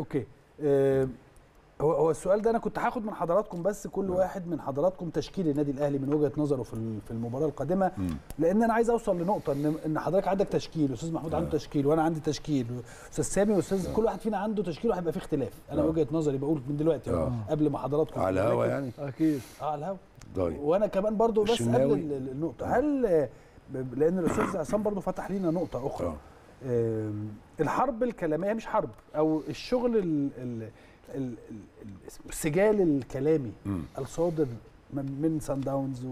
أوكي. آه، هو هو السؤال ده أنا كنت هاخد من حضراتكم بس كل واحد من حضراتكم تشكيل النادي الأهلي من وجهة نظره في في المباراة القادمة. لأن أنا عايز أوصل لنقطة ان إن حضرتك عندك تشكيل أستاذ محمود عنده تشكيل وأنا عندي تشكيل. أستاذ سامي وأستاذ كل واحد فينا عنده تشكيل وهيبقى فيه اختلاف. أنا آه. وجهة نظري بقول من دلوقتي آه. قبل ما حضراتكم على الهوا يعني؟ أكيد. آه على الهوا. طيب. وأنا كمان برضو بس قبل النقطة. هل آه، لأن الأستاذ عصام برضو فتح لينا نقطة أخرى. آه. الحرب الكلامية مش حرب أو الشغل ال ال ال ال السجال الكلامي. الصادر من من سان داونز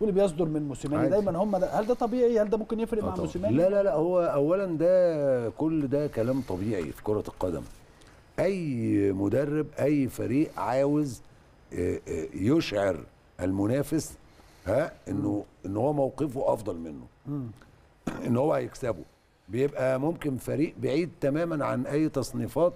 واللي بيصدر من موسيماني. دايما هم ده هل ده طبيعي هل ده ممكن يفرق آه مع طبعاً. موسيماني لا لا لا هو اولا ده كل ده كلام طبيعي في كرة القدم أي مدرب أي فريق عاوز آه، آه، يشعر المنافس ها إنه إن هو موقفه أفضل منه. إن هو هيكسبه بيبقى ممكن فريق بعيد تماما عن أي تصنيفات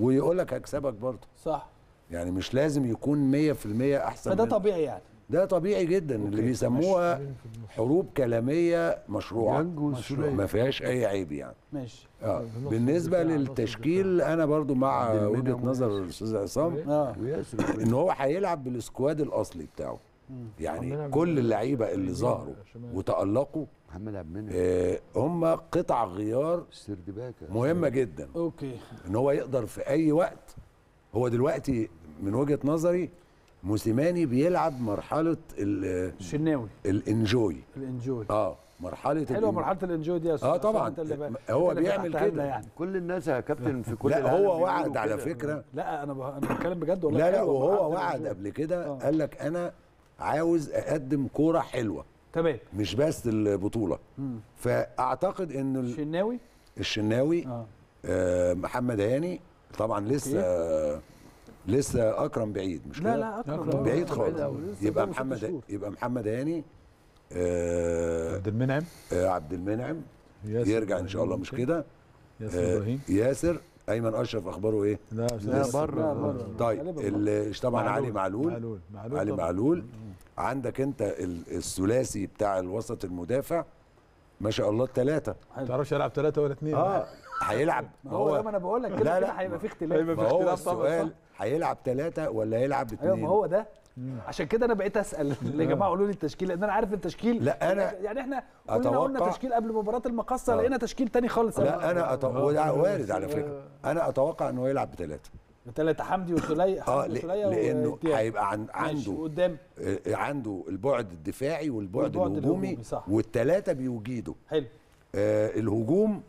ويقول لك هكسبك برضه. صح. يعني مش لازم يكون 100% أحسن فده. طبيعي يعني. ده طبيعي جدا اللي بيسموها حروب كلامية مشروعة. والسولية. ما فيهاش أي عيب يعني. ماشي. آه. نص بالنسبة للتشكيل أنا برضو مع وجهة نظر. الأستاذ عصام آه. وياسر إن هو هيلعب بالسكواد الأصلي بتاعه. يعني كل اللعيبة اللي ظهروا. وتألقوا محمد عبد المنعم آه هم قطع غيار مهمة جدا. أوكي. إن هو يقدر في أي وقت هو دلوقتي من وجهة نظري موسيماني بيلعب مرحلة ال- الشناوي الإنجوي. الإنجوي. آه مرحلة حلوة مرحلة الإنجوي دي آه طبعا. اللي بقى- هو اللي بيعمل كده. يعني. كل الناس يا كابتن في كل لا هو وعد على. فكرة. لا أنا ب... أنا بتكلم بجد والله لا لا وهو وعد. قبل كده آه. قال لك أنا عاوز أقدم كورة حلوة. تمام. مش بس البطوله مم. فأعتقد إن ال- الشناوي؟ الشناوي آه. آه محمد هاني. طبعا لسه آه لسه أكرم بعيد مش لا كده؟ لا أكرم أكرم. بعيد بعيد خالص. يبقى محمد. يبقى محمد هاني آه عبد المنعم. آه عبد المنعم. ياسر. يرجع إن شاء الله مش كده؟ ياسر آه إبراهيم ياسر. أيمن أشرف أخباره إيه؟ لا بره. طيب غالباً ال- طبعا علي معلول معلول. معلول علي طبعاً. معلول. عندك أنت ال- الثلاثي بتاع الوسط المدافع ما شاء الله الثلاثه ما تعرفش يلعب ثلاثة ولا اثنين آه هيلعب. ما هو زي ما أنا بقول لك كده كده هيبقى في هيبقى اختلاف في ما هو اختلاف طبعاً، السؤال هيلعب ثلاثة ولا هيلعب أيوه اثنين ما هو ده. عشان كده أنا بقيت اسال يا جماعة قولوا لي التشكيل لأن أنا عارف التشكيل لا، أنا يعني إحنا كلنا قلنا أتوقع- تشكيل قبل مباراة المقصه آه. لقينا تشكيل تاني خالص. لا أنا أت... وده وارد على فكرة. أنا أتوقع إنه يلعب بثلاثه ثلاثة حمدي وسلية آه لأنه. هيبقى عن... عنده وقدام آه، عنده البعد الدفاعي والبعد والبعد الهجومي الهجومي،. والثلاثه بيوجدوا حلو. آه الهجوم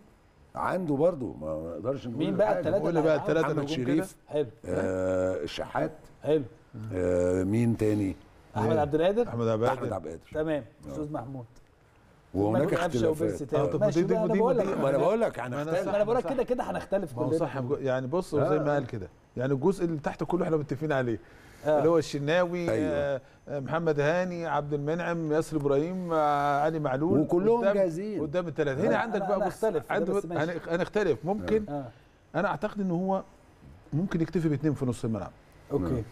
عنده برضو ما نقدرش نقول مين بقى. الثلاثه قول بقى الثلاثة محمد شريف. حلو. آه الشحات حلو. آه مين تاني؟ أحمد عبد القادر؟ أحمد عبد أحمد القادر عبد القادر. تمام. أستاذ محمود. وهناك اختلافات. آه، طب ماشي أنا بقول لك ودي- ما أنا بقول لك ما هنختلف صح. أنا بقول لك كده كده هنختلف ما هو كلنا. صح. يعني بص هو زي ما قال كده. يعني الجزء اللي تحت كله إحنا متفقين عليه. آه. اللي هو الشناوي أيوة. آه، آه، محمد هاني عبد المنعم ياسر إبراهيم آه، علي معلول. وكلهم قدام- جاهزين. قدام الثلاثة. هنا أنا- عندك أنا- بقى. هن- هنختلف. ممكن آه. أنا أعتقد إن هو ممكن يكتفي باثنين في نص الملعب. أوكي.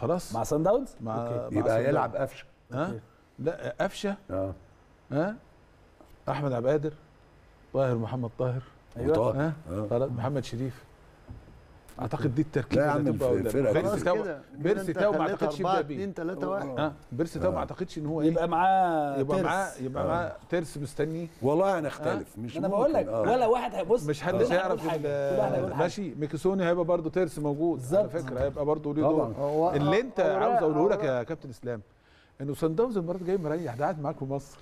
خلاص؟ مع سان داونز؟ مع أوكي. مع يبقى صندوق. يلعب قفشة. ها. لا قفشة. آه. ها؟ أحمد عبد القادر طاهر محمد طاهر. أيوه. ها؟ آه. خلاص محمد شريف. أعتقد دي التركيبه اللي هتبقى. الفرقة بيرسي. تاو بيرسي تاو أنت ما أعتقدش يبدا بيه اتنين تلاتة واحد آه بيرسي تاو ما أعتقدش إن هو إيه يبقى معاه يبقى. معاه يبقى آه. معاه ترس مستنيه والله هنختلف مش أنا. بقول لك آه. ولا واحد هيبص مش حد هيعرف. ماشي ميكيسوني هيبقى برضه ترس موجود على. فكرة هيبقى برضه ليه طبعاً. دور هو- اللي أنت عاوز أقوله لك. يا كابتن إسلام إنه سان داونز المرة جاي مريح ده قاعد معاك في مصر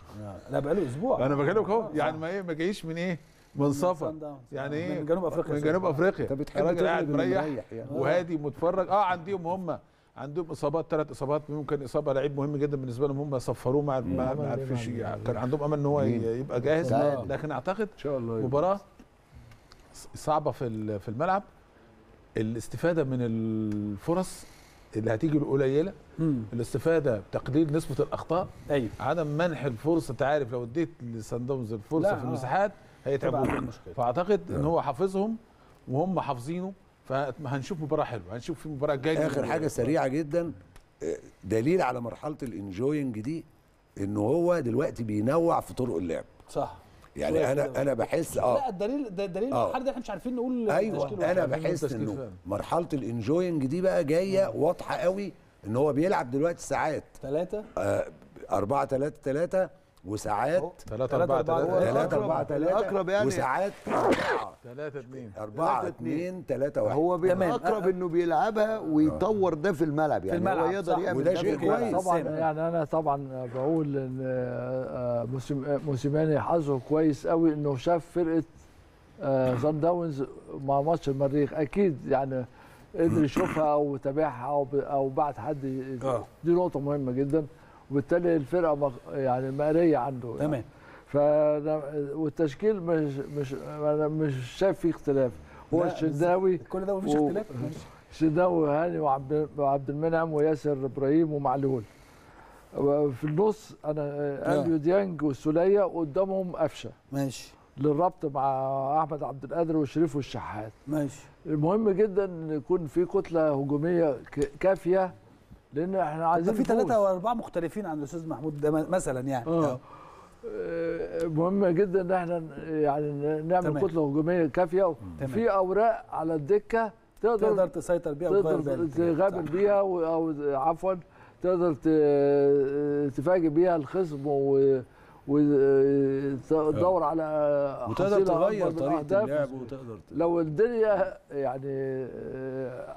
لا بقاله أسبوع أنا بكلمك أهو آه، يعني. ما إيه ما جايش من إيه من سفر. يعني آه، إيه؟ من جنوب أفريقيا من جنوب أفريقيا. أنت بتحب الراجل قاعد مريح يعني. وهادي متفرج. آه عندهم هم عندهم إصابات ثلاث إصابات ممكن إصابة لعيب مهم جدا بالنسبة لهم هم صفروه مع ما ما عرفش كان عندهم أمل إن هو؟ يبقى جاهز. لكن أعتقد إن شاء الله. مباراة صعبة في في الملعب. الاستفادة من الفرص اللي هتيجي القليلة. الاستفادة بتقليل نسبة الأخطاء. أيوه. عدم منح الفرصة أنت عارف لو اديت لسان داونز الفرصة في آه. المساحات مشكلة. فأعتقد إن هو حافظهم وهم حافظينه فهنشوف مباراة حلوة هنشوف في مباراة جاية آخر حاجة سريعة جدا آه، دليل على مرحلة ال enjoying دي إن هو دلوقتي بينوع في طرق اللعب صح يعني أنا. أنا بحس لا آه الدليل ده دليل آه. دي إحنا مش عارفين نقول أيوه أنا. بحس إنه. مرحلة ال enjoying دي بقى جاية واضحة قوي إن هو بيلعب دلوقتي ساعات ثلاثة 4 3 3 وساعات 3 4 أربعة، 3 3 الأقرب- 4 3 الأقرب يعني. وساعات 3 2 4 2 3 1 هو. أقرب إنه بيلعبها ويطور ده في الملعب يعني الملعب، هو يقدر صح. يعمل وده ده شيء في. كويس. طبعا. يعني أنا طبعا بقول إن آه، موسم- موسيماني حظه كويس قوي إنه شاف فرقة آه، صن داونز مع ماتش المريخ أكيد يعني قدر يشوفها أو تابعها أو أو بعت حد آه. دي نقطة مهمة جدا وبالتالي الفرقة مغ- يعني مقرية عنده يعني. تمام. ف والتشكيل مش مش أنا مش شايف فيه اختلاف. هو لا، الشناوي كل ده مفيش و- اختلاف؟ ماشي. شناوي وهاني وعبد وعبد المنعم وياسر إبراهيم ومعلول. في النص أنا أليو ديانج والسوليه قدامهم قفشة. ماشي. للربط مع أحمد عبد القادر وشريف والشحات. ماشي. المهم جدا إن يكون في كتلة هجومية كافية لأن إحنا عايزين في. ثلاثة وأربعة مختلفين عن الأستاذ محمود ده مثلا يعني آه آه، مهم جدا إن إحنا يعني ن- نعمل تمام. كتلة هجومية كافية تمام. في أوراق على الدكة تقدر تقدر تسيطر بيها وتغير بيها تقدر. تغامر. بيها و- أو عفوا تقدر ت- تفاجئ بيها الخصم وتدور على وتقدر تغير طريقة. اللعب وتقدر ت- لو الدنيا يعني آه،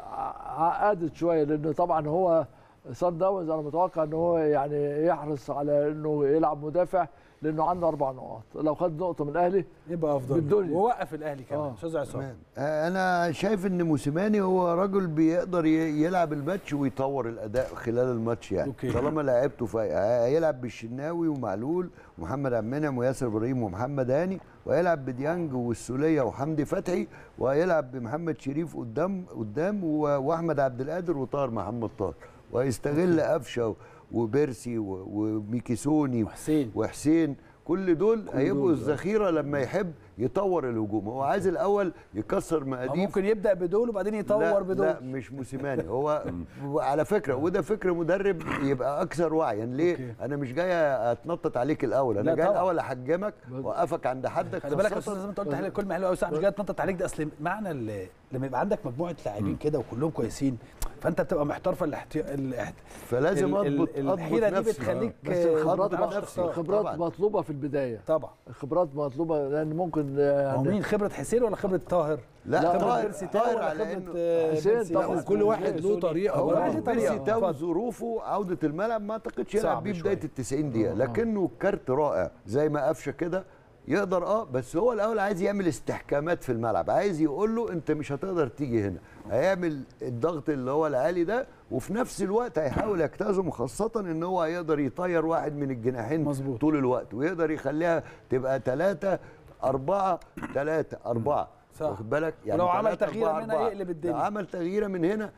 عقدت شوية لأنه طبعا هو صن داونز أنا متوقع ان هو يعني يحرص على إنه يلعب مدافع لأنه عنده أربع نقاط لو خد نقطة من الاهلي يبقى أفضل بالدنيا. ووقف الأهلي كمان آه. أستاذ عصام تمام. آه، أنا شايف إن موسيماني هو رجل بيقدر يلعب الماتش ويطور الأداء خلال الماتش يعني okay. طالما لعبته فايقه هيلعب بالشناوي ومعلول ومحمد عبد المنعم وياسر إبراهيم ومحمد هاني وهيلعب بديانج والسولية وحمدي فتحي وهيلعب بمحمد شريف قدام قدام وأحمد عبد القادر وطاهر محمد طاهر وهيستغل قفشة وبيرسي وميكيسوني وحسين. وحسين. كل دول هيبقوا آه. الذخيرة لما يحب يطور الهجوم. هو عايز الأول يكسر مقاديف. ممكن يبدأ بدول وبعدين لا يطور بدول لا مش موسيماني. هو على فكرة وده فكر مدرب يبقى أكثر وعيا. ليه؟ أوكي. أنا مش جاي أتنطط عليك الأول. أنا لا جاي طبعا. الأول أحجمك واقفك عند حدك خلي بالك يا أستاذ زي ما أنت قلت حلو- كلمه حلوة قوي مش جاي تنطط عليك. ده أصل معنى لما يبقى عندك مجموعة لاعبين كده وكلهم كويسين فانت بتبقى محتار في الاحتي... الاحت... فلازم اضبط الحيره دي. بتخليك بس آه، الخبرات. تختار. الخبرات طبعاً. مطلوبة في البداية طبعا الخبرات مطلوبة لأن ممكن هو يعني مين خبرة حسين ولا خبرة طاهر؟ لا لا، خبرة طاهر بيرسي تاو طاهر ولا خبرة آه، حسين طبعاً. وكل واحد له طريقة هو. بيرسي تاو. ظروفه عودة الملعب ما أعتقدش يلعب بيه. بداية ال 90 دقيقة لكنه كارت رائع زي ما قفشة كده يقدر آه بس هو الأول عايز يعمل استحكامات في الملعب عايز يقول له أنت مش هتقدر تيجي هنا هيعمل الضغط اللي هو العالي ده وفي نفس الوقت هيحاول يجتازم خاصه إن هو هيقدر يطير واحد من الجناحين مظبوط. طول الوقت ويقدر يخليها تبقى ثلاثة أربعة ثلاثة أربعة صح. واخد بالك ولو عمل تلاتة، تغييرة أربعة، من هنا. يقلب الدنيا. لو عمل تغييرة من هنا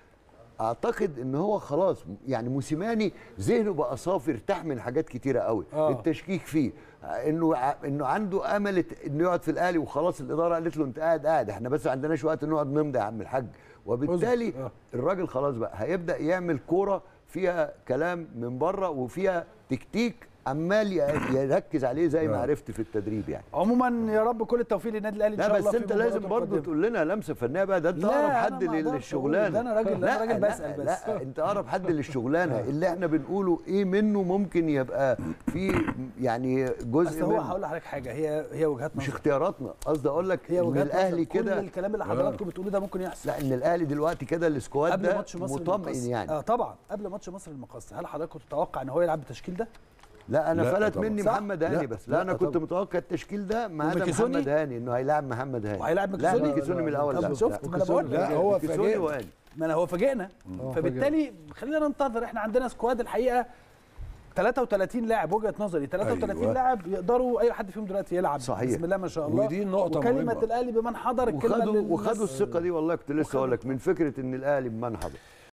أعتقد إن هو خلاص يعني موسيماني ذهنه بقى صافي ارتاح من حاجات كتيرة قوي آه. التشكيك فيه إنه إنه عنده امل إنه يقعد في الأهلي وخلاص الإدارة قالت له أنت قاعد قاعد إحنا بس ما عندناش وقت نقعد نمضي يا عم الحاج وبالتالي آه. الراجل خلاص بقى هيبدأ يعمل كورة فيها كلام من بره وفيها تكتيك عمال يركز عليه زي ما عرفت في التدريب يعني. عموما يا رب كل التوفيق للنادي الأهلي إن لا شاء بس الله في انت مباراته لازم برضه. تقول لنا لمسة فنية بقى ده انت لا، أقرب حد للشغلانة. أنا راجل- لا، راجل لا، بسأل بس. لا انت أقرب حد للشغلانة. اللي إحنا بنقوله؟ إيه منه ممكن يبقى في يعني أصل جزء هو منه؟ هقول لحضرتك حاجة هي هي وجهات مش نظر. اختياراتنا. قصدي أقول لك هي إن وجهات الأهلي نظر. كل كده الكلام اللي حضراتكم بتقولوه ده ممكن يحصل. لا إن الأهلي دلوقتي كده السكواد قبل ده مطمئن. يعني. آه طبعا. قبل ماتش مصر المقص هل حضرتك تتوقع إن هو يلعب بالتشكيل ده؟ لا أنا لا فلت طبعا. مني؟ محمد هاني لا، بس لا, لا أنا كنت طبعا. متوقع التشكيل ده ما عدا وميكيسوني؟ محمد هاني إنه هيلاعب محمد هاني وهيلاعب لا ميكيسوني؟ ميكيسوني من الأول لا شفت لا. ما أنا بقول لا هو فاجئنا وهاني ما أنا هو فاجئنا فبالتالي خلينا ننتظر إحنا عندنا سكواد الحقيقة 33 لاعب وجهة نظري 33 أيوة. لاعب يقدروا أي حد فيهم دلوقتي يلعب صحيح. بسم الله ما شاء الله ودي نقطة وكلمة مهمة. الأهلي بمن حضر الكلمة وخدوا وخدوا الثقة دي والله كنت لسه أقول لك من فكرة إن الأهلي بمن حضر